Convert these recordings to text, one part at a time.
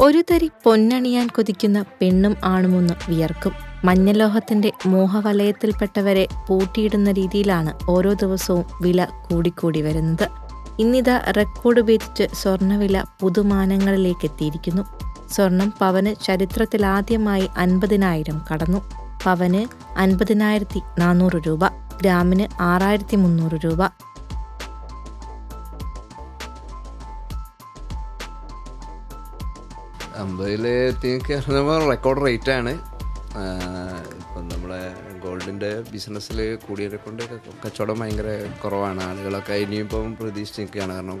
ഒരു തരി പൊന്നണിയാൻ കൊതിക്കുന്ന പെണ്ണും ആണുമൊന്ന് വിയർക്കും. മഞ്ഞലോഹത്തിന്റെ മോഹവലയത്തിൽപ്പെട്ടവരെ പൂട്ടിയിടുന്ന രീതിയിലാണ് ഓരോ ദിവസവും വില കൂടിക്കൂടി വരുന്നത്. ഇന്നിതാ റെക്കോർഡ് ഭേദിച്ച് സ്വർണവില പുതുമാനങ്ങളിലേക്ക് എത്തിയിരിക്കുന്നു സ്വർണം പവന് ചരിത്രത്തിലാദ്യമായി അൻപതിനായിരം കടന്നു. പവന് അൻപതിനായിരത്തി നാനൂറ് രൂപ. ഗ്രാമിന് ആറായിരത്തി മുന്നൂറ് രൂപ. അമ്പതിൽ എത്തിക്കറിയുമ്പോൾ റെക്കോർഡ് റേറ്റ് ആണ്. ഇപ്പം നമ്മളെ ഗോൾഡിന്റെ ബിസിനസ്സിൽ കൂടിയതിനെ കൊണ്ട് കച്ചവടം ഭയങ്കര കുറവാണ്. ആളുകളൊക്കെ ഇനിയിപ്പം പ്രതീക്ഷിച്ച് നിൽക്കുകയാണ് കാരണം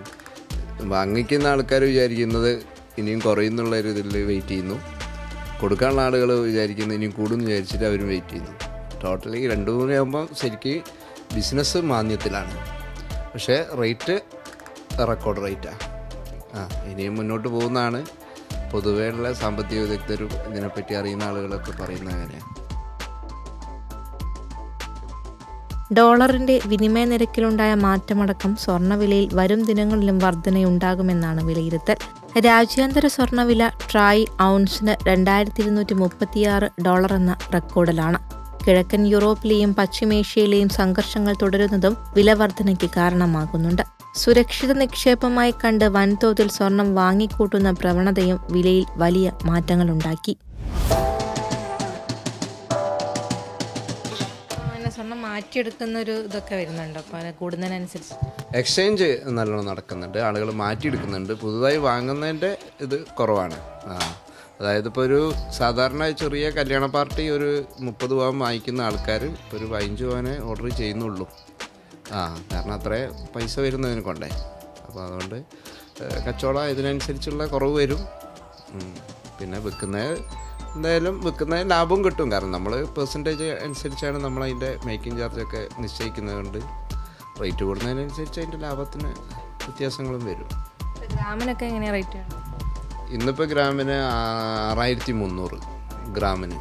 വാങ്ങിക്കുന്ന ആൾക്കാർ വിചാരിക്കുന്നത് ഇനിയും കുറയുന്നുള്ള ഒരു ഇതിൽ വെയിറ്റ് ചെയ്യുന്നു. കൊടുക്കാനുള്ള ആളുകൾ വിചാരിക്കുന്നത് ഇനിയും കൂടുമെന്ന് വിചാരിച്ചിട്ട് അവരും വെയിറ്റ് ചെയ്യുന്നു. ടോട്ടലി രണ്ട് മൂന്നാകുമ്പോൾ ശരിക്ക് ബിസിനസ് മാന്യത്തിലാണ് പക്ഷേ റേറ്റ് റെക്കോർഡ് റേറ്റാണ് ആ ഇനിയും മുന്നോട്ട് പോകുന്നതാണ്. പൊതുവെയുള്ള സാമ്പത്തിക വിദഗ്ധരും ഇതിനെപ്പറ്റി അറിയുന്ന ആളുകളൊക്കെ പറയുന്ന അങ്ങനെയാണ് ഡോളറിന്റെ വിനിമയ നിരക്കിലുണ്ടായ മാറ്റമടക്കം സ്വർണവിലയിൽ വരും ദിനങ്ങളിലും വർധനയുണ്ടാകുമെന്നാണ് വിലയിരുത്തൽ. രാജ്യാന്തര സ്വർണവില ട്രായ് ഔൺസിന് രണ്ടായിരത്തി ഇരുന്നൂറ്റി മുപ്പത്തിയാറ് ഡോളർ എന്ന റെക്കോർഡിലാണ്. കിഴക്കൻ യൂറോപ്പിലെയും പശ്ചിമേഷ്യയിലെയും സംഘർഷങ്ങൾ തുടരുന്നതും വില വർധനയ്ക്ക് കാരണമാകുന്നുണ്ട്. സുരക്ഷിത നിക്ഷേപമായി കണ്ട് വൻതോതിൽ സ്വർണം വാങ്ങിക്കൂട്ടുന്ന പ്രവണതയും വിലയിൽ വലിയ മാറ്റങ്ങളുണ്ടാക്കി. സ്വർണം മാറ്റിയെടുക്കുന്ന ഒരു ഇതൊക്കെ വരുന്നുണ്ടോ. അപ്പോൾ കൂടുന്നതിനനുസരിച്ച്. എക്സ്ചേഞ്ച് നല്ലോണം നടക്കുന്നുണ്ട്. ആളുകൾ മാറ്റിയെടുക്കുന്നുണ്ട്. പുതുതായി വാങ്ങുന്നതിന്റെ ഇത് കുറവാണ്. ആ അതായത് ഇപ്പോൾ ഒരു സാധാരണ ചെറിയ കല്യാണ പാർട്ടി ഒരു മുപ്പത് പവൻ വാങ്ങിക്കുന്ന ആൾക്കാർ ഒരു പതിനഞ്ച് പവനെ ഓർഡർ ചെയ്യുന്നുള്ളൂ. ആ കാരണം അത്രേ പൈസ വരുന്നതിന് കൊണ്ടേ. അപ്പോൾ അതുകൊണ്ട് കച്ചവടം ഇതിനനുസരിച്ചുള്ള കുറവ് വരും. പിന്നെ വിൽക്കുന്ന എന്തായാലും വിൽക്കുന്ന ലാഭം കിട്ടും. കാരണം നമ്മൾ പെർസെന്റേജ് അനുസരിച്ചാണ് നമ്മൾ അതിന്റെ മേക്കിംഗ് ചാർജൊക്കെ നിശ്ചയിക്കുന്നത് കൊണ്ട് റേറ്റ് കൂടുന്നതിനനുസരിച്ച് അതിന്റെ ലാഭത്തിന് വ്യത്യാസങ്ങളും വരും. ഗ്രാമിനൊക്കെ എങ്ങനെയാണ് റേറ്റ് ഇന്നിപ്പോൾ ഗ്രാമിന് ആറായിരത്തി മുന്നൂറ് ഗ്രാമിന്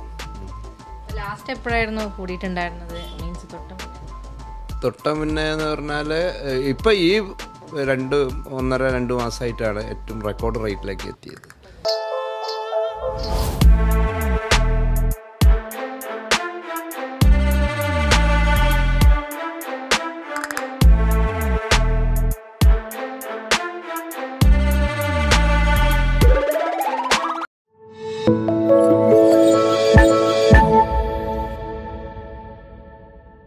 ലാസ്റ്റ് എപ്പോഴായിരുന്നു കൂടിയിട്ടുണ്ടായിരുന്നത്? മീൻസ് തൊട്ടും തൊട്ട മുന്നേ എന്ന് പറഞ്ഞാൽ ഇപ്പം ഈ രണ്ട് ഒന്നര രണ്ട് മാസമായിട്ടാണ് ഏറ്റവും റെക്കോർഡ് റേറ്റിലേക്ക് എത്തിയത്.